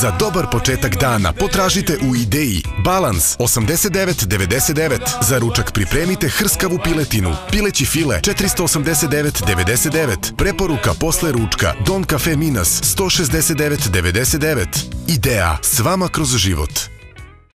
Za dobar početak dana potražite u Ideji Balans 89.99. Za ručak pripremite hrskavu piletinu, pileći file 489.99. Preporuka posle ručka Don Cafe Minas 169.99. Ideja s vama kroz život.